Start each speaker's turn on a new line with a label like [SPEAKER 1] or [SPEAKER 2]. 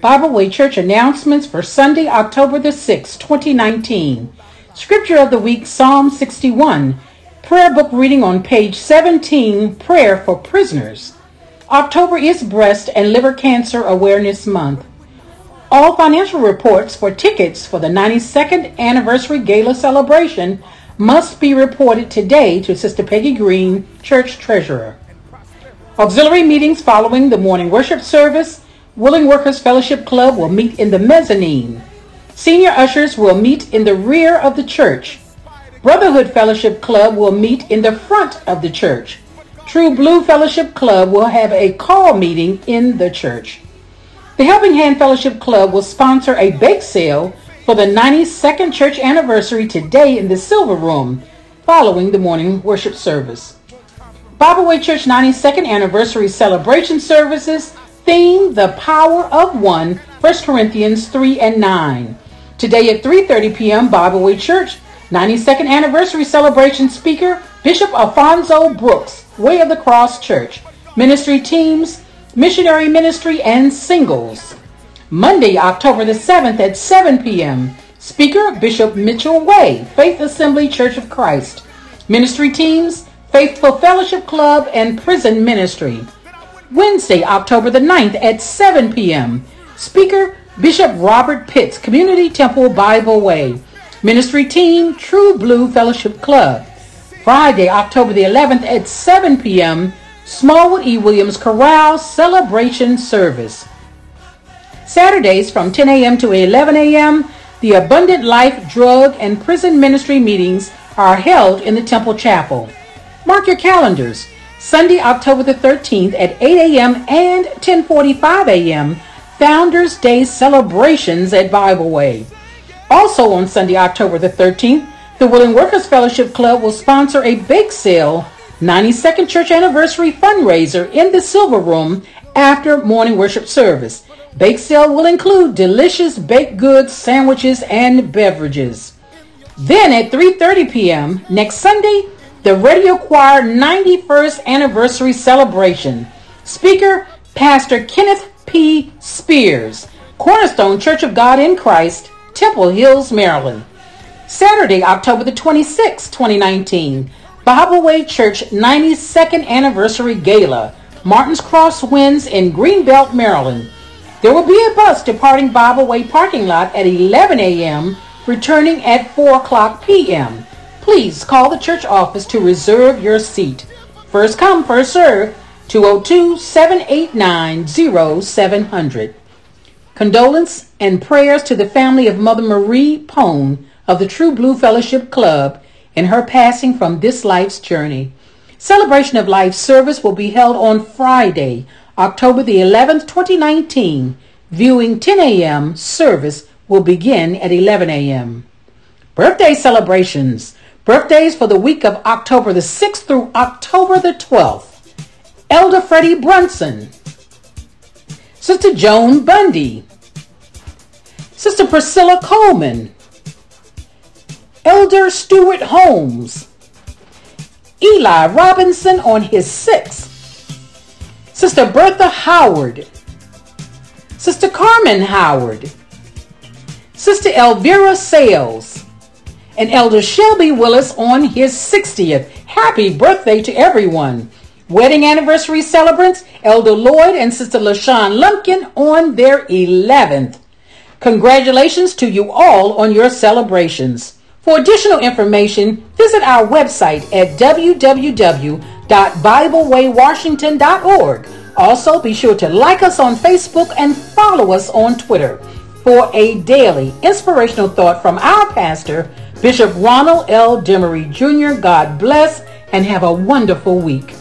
[SPEAKER 1] Bible Way Church announcements for Sunday, October the 6th, 2019. Scripture of the week, Psalm 61. Prayer book reading on page 17, Prayer for Prisoners. October is Breast and Liver Cancer Awareness Month. All financial reports for tickets for the 92nd Anniversary Gala celebration must be reported today to Sister Peggy Green, Church Treasurer. Auxiliary meetings following the morning worship service. Willing Workers Fellowship Club will meet in the mezzanine. Senior ushers will meet in the rear of the church. Brotherhood Fellowship Club will meet in the front of the church. True Blue Fellowship Club will have a call meeting in the church. The Helping Hand Fellowship Club will sponsor a bake sale for the 92nd church anniversary today in the Silver Room following the morning worship service. Bible Way Church 92nd anniversary celebration services theme The Power of One 1 Corinthians 3 and 9. Today at 3:30 p.m. Bible Way Church 92nd anniversary celebration speaker Bishop Alfonso Brooks, Way of the Cross Church. Ministry teams missionary ministry, and singles. Monday, October the 7th at 7 p.m. Speaker Bishop Mitchell Way, Faith Assembly Church of Christ. Ministry teams Faithful Fellowship Club and Prison Ministry. Wednesday, October the 9th at 7 p.m. Speaker Bishop Robert Pitts, Community Temple Bible Way. Ministry team True Blue Fellowship Club. Friday, October the 11th at 7 p.m. Smallwood E. Williams Chorale Celebration Service. Saturdays from 10 a.m. to 11 a.m., the Abundant Life Drug and Prison Ministry meetings are held in the Temple Chapel. Mark your calendars. Sunday, October the 13th at 8 a.m. and 10:45 a.m. Founders Day celebrations at Bible Way. Also on Sunday, October the 13th, the Willing Workers Fellowship Club will sponsor a bake sale 92nd Church Anniversary fundraiser in the Silver Room after morning worship service. Bake sale will include delicious baked goods, sandwiches, and beverages. Then at 3:30 p.m. next Sunday, the Radio Choir 91st Anniversary Celebration. Speaker Pastor Kenneth P. Spears, Cornerstone Church of God in Christ, Temple Hills, Maryland. Saturday, October the 26th, 2019. Bible Church 92nd Anniversary Gala, Martin's Crosswinds in Greenbelt, Maryland. There will be a bus departing Bible Way parking lot at 11 a.m., returning at 4 o'clock p.m. Please call the church office to reserve your seat. First come, first serve, 202-789-0700. Condolence and prayers to the family of Mother Marie Pone of the True Blue Fellowship Club in her passing from this life's journey. Celebration of Life service will be held on Friday, October the 11th, 2019. Viewing 10 a.m. service will begin at 11 a.m. Birthday celebrations. Birthdays for the week of October the 6th through October the 12th. Elder Freddie Brunson. Sister Joan Bundy. Sister Priscilla Coleman. Elder Stuart Holmes, Eli Robinson on his sixth, Sister Bertha Howard, Sister Carmen Howard, Sister Elvira Sales, and Elder Shelby Willis on his 60th. Happy birthday to everyone. Wedding anniversary celebrants, Elder Lloyd and Sister LaShawn Lumpkin on their 11th. Congratulations to you all on your celebrations. For additional information, visit our website at www.biblewaywashington.org. Also, be sure to like us on Facebook and follow us on Twitter for a daily inspirational thought from our pastor, Bishop Ronald L. Demery Jr. God bless and have a wonderful week.